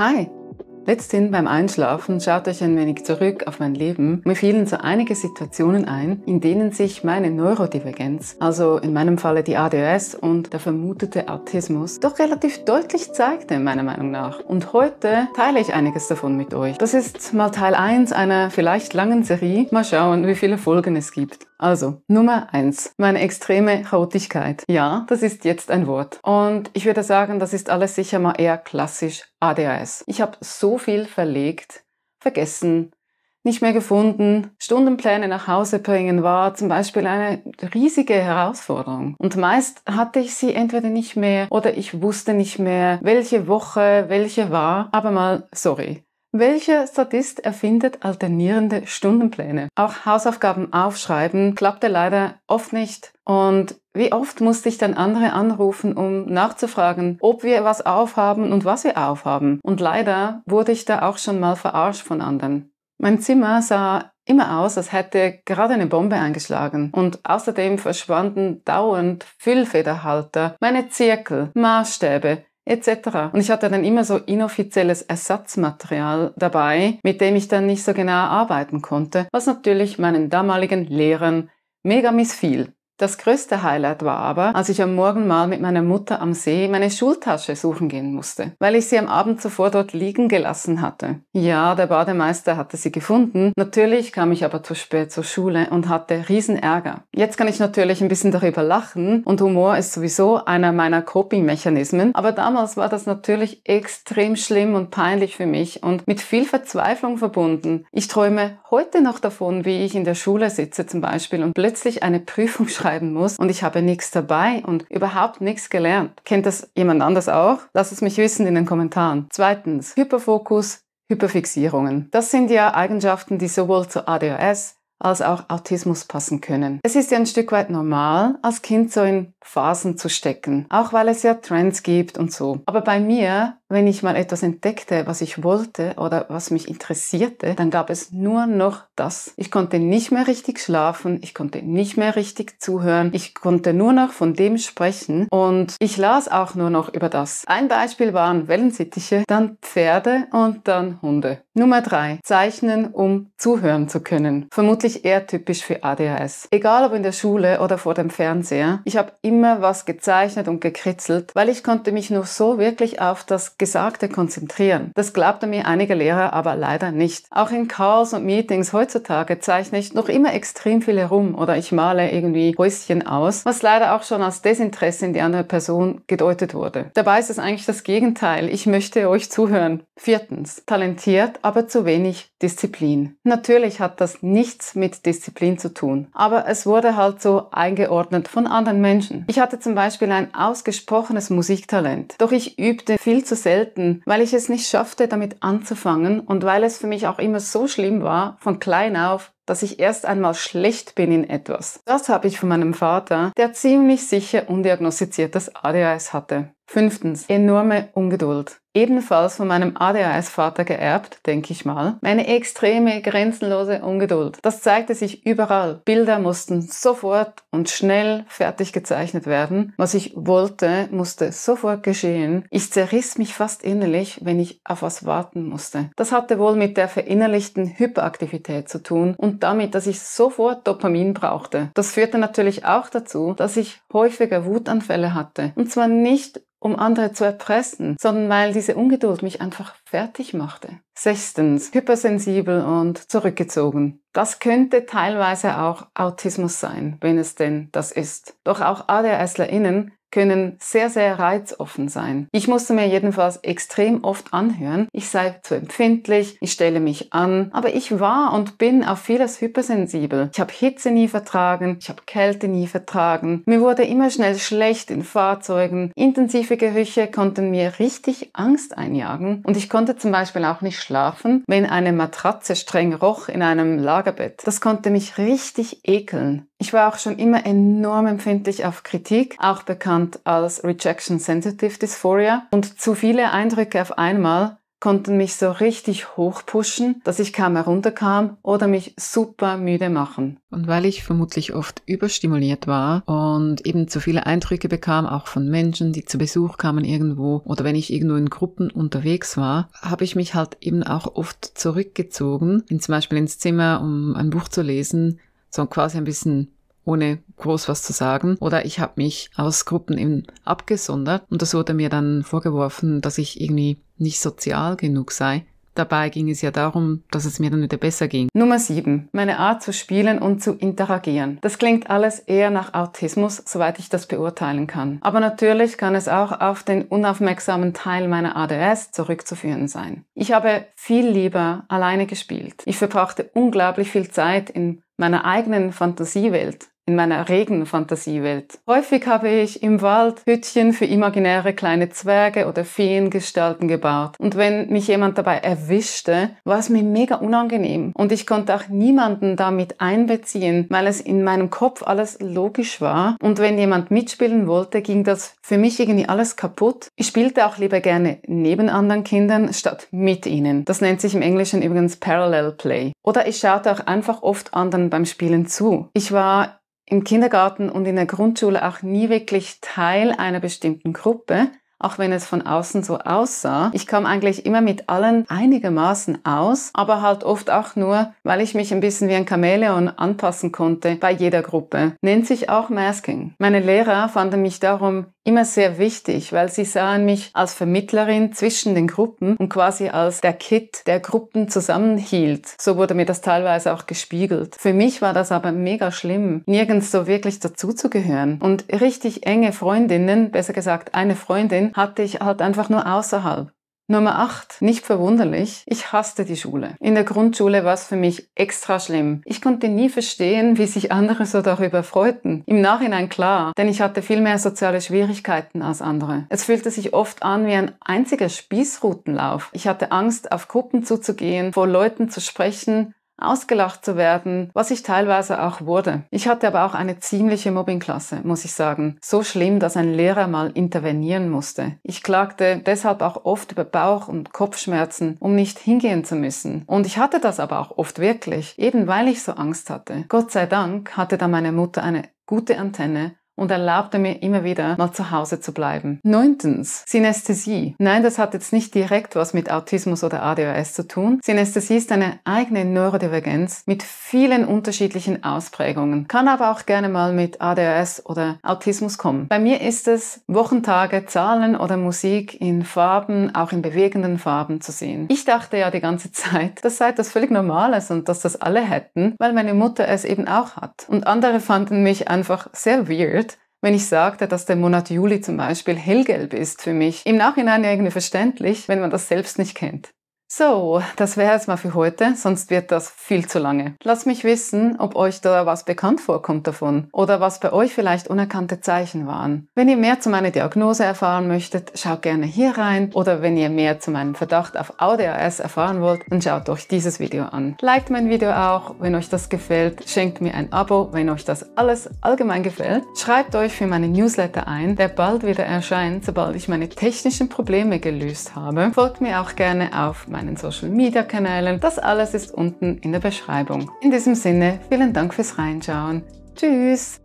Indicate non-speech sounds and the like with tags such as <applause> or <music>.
Hi! Letzthin beim Einschlafen schaute ich ein wenig zurück auf mein Leben. Mir fielen so einige Situationen ein, in denen sich meine Neurodivergenz, also in meinem Falle die ADHS und der vermutete Autismus, doch relativ deutlich zeigte, meiner Meinung nach. Und heute teile ich einiges davon mit euch. Das ist mal Teil 1 einer vielleicht langen Serie. Mal schauen, wie viele Folgen es gibt. Also, Nummer eins, meine extreme Chaotigkeit. Ja, das ist jetzt ein Wort. Und ich würde sagen, das ist alles sicher mal eher klassisch ADHS. Ich habe so viel verlegt, vergessen, nicht mehr gefunden. Stundenpläne nach Hause bringen war zum Beispiel eine riesige Herausforderung. Und meist hatte ich sie entweder nicht mehr oder ich wusste nicht mehr, welche Woche welche war. Aber mal, sorry. Welcher Sadist erfindet alternierende Stundenpläne? Auch Hausaufgaben aufschreiben klappte leider oft nicht. Und wie oft musste ich dann andere anrufen, um nachzufragen, ob wir was aufhaben und was wir aufhaben. Und leider wurde ich da auch schon mal verarscht von anderen. Mein Zimmer sah immer aus, als hätte gerade eine Bombe eingeschlagen. Und außerdem verschwanden dauernd Füllfederhalter, meine Zirkel, Maßstäbe, etc. Und ich hatte dann immer so inoffizielles Ersatzmaterial dabei, mit dem ich dann nicht so genau arbeiten konnte, was natürlich meinen damaligen Lehrern mega missfiel. Das größte Highlight war aber, als ich am Morgen mal mit meiner Mutter am See meine Schultasche suchen gehen musste, weil ich sie am Abend zuvor dort liegen gelassen hatte. Ja, der Bademeister hatte sie gefunden. Natürlich kam ich aber zu spät zur Schule und hatte riesen Ärger. Jetzt kann ich natürlich ein bisschen darüber lachen und Humor ist sowieso einer meiner Coping-Mechanismen, aber damals war das natürlich extrem schlimm und peinlich für mich und mit viel Verzweiflung verbunden. Ich träume heute noch davon, wie ich in der Schule sitze zum Beispiel und plötzlich eine <laughs> Prüfung schreibe schreiben muss und ich habe nichts dabei und überhaupt nichts gelernt. Kennt das jemand anders auch? Lasst es mich wissen in den Kommentaren. Zweitens, Hyperfokus, Hyperfixierungen. Das sind ja Eigenschaften, die sowohl zu ADHS als auch Autismus passen können. Es ist ja ein Stück weit normal, als Kind so in Phasen zu stecken, auch weil es ja Trends gibt und so. Aber bei mir wenn ich mal etwas entdeckte, was ich wollte oder was mich interessierte, dann gab es nur noch das. Ich konnte nicht mehr richtig schlafen, ich konnte nicht mehr richtig zuhören, ich konnte nur noch von dem sprechen und ich las auch nur noch über das. Ein Beispiel waren Wellensittiche, dann Pferde und dann Hunde. Nummer drei: Zeichnen, um zuhören zu können. Vermutlich eher typisch für ADHS. Egal ob in der Schule oder vor dem Fernseher, ich habe immer was gezeichnet und gekritzelt, weil ich konnte mich nur so wirklich auf das Gesagte konzentrieren. Das glaubte mir einige Lehrer aber leider nicht. Auch in Calls und Meetings heutzutage zeichne ich noch immer extrem viel herum oder ich male irgendwie Häuschen aus, was leider auch schon als Desinteresse in die andere Person gedeutet wurde. Dabei ist es eigentlich das Gegenteil. Ich möchte euch zuhören. Viertens, talentiert, aber zu wenig Disziplin. Natürlich hat das nichts mit Disziplin zu tun, aber es wurde halt so eingeordnet von anderen Menschen. Ich hatte zum Beispiel ein ausgesprochenes Musiktalent, doch ich übte viel zu selten selten, weil ich es nicht schaffte, damit anzufangen und weil es für mich auch immer so schlimm war, von klein auf, dass ich erst einmal schlecht bin in etwas. Das habe ich von meinem Vater, der ziemlich sicher undiagnostiziertes ADHS hatte. Fünftens, enorme Ungeduld ebenfalls von meinem ADHS-Vater geerbt, denke ich mal. Meine extreme, grenzenlose Ungeduld. Das zeigte sich überall. Bilder mussten sofort und schnell fertig gezeichnet werden. Was ich wollte, musste sofort geschehen. Ich zerriss mich fast innerlich, wenn ich auf was warten musste. Das hatte wohl mit der verinnerlichten Hyperaktivität zu tun und damit, dass ich sofort Dopamin brauchte. Das führte natürlich auch dazu, dass ich häufiger Wutanfälle hatte. Und zwar nicht um andere zu erpressen, sondern weil diese Ungeduld mich einfach fertig machte. Sechstens, hypersensibel und zurückgezogen. Das könnte teilweise auch Autismus sein, wenn es denn das ist. Doch auch ADHSlerInnen können sehr, sehr reizoffen sein. Ich musste mir jedenfalls extrem oft anhören, ich sei zu empfindlich, ich stelle mich an, aber ich war und bin auf vieles hypersensibel. Ich habe Hitze nie vertragen, ich habe Kälte nie vertragen, mir wurde immer schnell schlecht in Fahrzeugen, intensive Gerüche konnten mir richtig Angst einjagen und ich konnte zum Beispiel auch nicht schlafen, wenn eine Matratze streng roch in einem Lagerbett. Das konnte mich richtig ekeln. Ich war auch schon immer enorm empfindlich auf Kritik, auch bekannt als Rejection Sensitive Dysphoria. Und zu viele Eindrücke auf einmal konnten mich so richtig hochpushen, dass ich kaum herunterkam oder mich super müde machen. Und weil ich vermutlich oft überstimuliert war und eben zu viele Eindrücke bekam, auch von Menschen, die zu Besuch kamen irgendwo oder wenn ich irgendwo in Gruppen unterwegs war, habe ich mich halt eben auch oft zurückgezogen, in zum Beispiel ins Zimmer, um ein Buch zu lesen, so quasi ein bisschen ohne groß was zu sagen. Oder ich habe mich aus Gruppen eben abgesondert und das wurde mir dann vorgeworfen, dass ich irgendwie nicht sozial genug sei. Dabei ging es ja darum, dass es mir dann wieder besser ging. Nummer 7. Meine Art zu spielen und zu interagieren. Das klingt alles eher nach Autismus, soweit ich das beurteilen kann. Aber natürlich kann es auch auf den unaufmerksamen Teil meiner ADS zurückzuführen sein. Ich habe viel lieber alleine gespielt. Ich verbrachte unglaublich viel Zeit in meiner eigenen Fantasiewelt in meiner regen Fantasiewelt. Häufig habe ich im Wald Hütchen für imaginäre kleine Zwerge oder Feengestalten gebaut. Und wenn mich jemand dabei erwischte, war es mir mega unangenehm. Und ich konnte auch niemanden damit einbeziehen, weil es in meinem Kopf alles logisch war. Und wenn jemand mitspielen wollte, ging das für mich irgendwie alles kaputt. Ich spielte auch lieber gerne neben anderen Kindern statt mit ihnen. Das nennt sich im Englischen übrigens Parallel Play. Oder ich schaute auch einfach oft anderen beim Spielen zu. Ich war im Kindergarten und in der Grundschule auch nie wirklich Teil einer bestimmten Gruppe, auch wenn es von außen so aussah. Ich kam eigentlich immer mit allen einigermaßen aus, aber halt oft auch nur, weil ich mich ein bisschen wie ein Chamäleon anpassen konnte bei jeder Gruppe. Nennt sich auch Masking. Meine Lehrer fanden mich darum immer sehr wichtig, weil sie sahen mich als Vermittlerin zwischen den Gruppen und quasi als der Kit, der Gruppen zusammenhielt. So wurde mir das teilweise auch gespiegelt. Für mich war das aber mega schlimm, nirgends so wirklich dazuzugehören. Und richtig enge Freundinnen, besser gesagt eine Freundin, hatte ich halt einfach nur außerhalb. Nummer 8. Nicht verwunderlich. Ich hasste die Schule. In der Grundschule war es für mich extra schlimm. Ich konnte nie verstehen, wie sich andere so darüber freuten. Im Nachhinein klar, denn ich hatte viel mehr soziale Schwierigkeiten als andere. Es fühlte sich oft an wie ein einziger Spießrutenlauf. Ich hatte Angst, auf Gruppen zuzugehen, vor Leuten zu sprechen ausgelacht zu werden, was ich teilweise auch wurde. Ich hatte aber auch eine ziemliche Mobbingklasse, muss ich sagen. So schlimm, dass ein Lehrer mal intervenieren musste. Ich klagte deshalb auch oft über Bauch- und Kopfschmerzen, um nicht hingehen zu müssen. Und ich hatte das aber auch oft wirklich, eben weil ich so Angst hatte. Gott sei Dank hatte da meine Mutter eine gute Antenne und erlaubte mir immer wieder mal zu Hause zu bleiben. Neuntens, Synästhesie. Nein, das hat jetzt nicht direkt was mit Autismus oder ADHS zu tun. Synästhesie ist eine eigene Neurodivergenz mit vielen unterschiedlichen Ausprägungen, kann aber auch gerne mal mit ADHS oder Autismus kommen. Bei mir ist es Wochentage, Zahlen oder Musik in Farben, auch in bewegenden Farben zu sehen. Ich dachte ja die ganze Zeit, das sei das völlig Normales und dass das alle hätten, weil meine Mutter es eben auch hat. Und andere fanden mich einfach sehr weird wenn ich sagte, dass der Monat Juli zum Beispiel hellgelb ist für mich. Im Nachhinein irgendwie verständlich, wenn man das selbst nicht kennt. So, das wäre es mal für heute, sonst wird das viel zu lange. Lasst mich wissen, ob euch da was bekannt vorkommt davon oder was bei euch vielleicht unerkannte Zeichen waren. Wenn ihr mehr zu meiner Diagnose erfahren möchtet, schaut gerne hier rein oder wenn ihr mehr zu meinem Verdacht auf ADHS erfahren wollt, dann schaut euch dieses Video an. Liked mein Video auch, wenn euch das gefällt, schenkt mir ein Abo, wenn euch das alles allgemein gefällt. Schreibt euch für meinen Newsletter ein, der bald wieder erscheint, sobald ich meine technischen Probleme gelöst habe. Folgt mir auch gerne auf meinen Social Media Kanälen. Das alles ist unten in der Beschreibung. In diesem Sinne, vielen Dank fürs Reinschauen. Tschüss!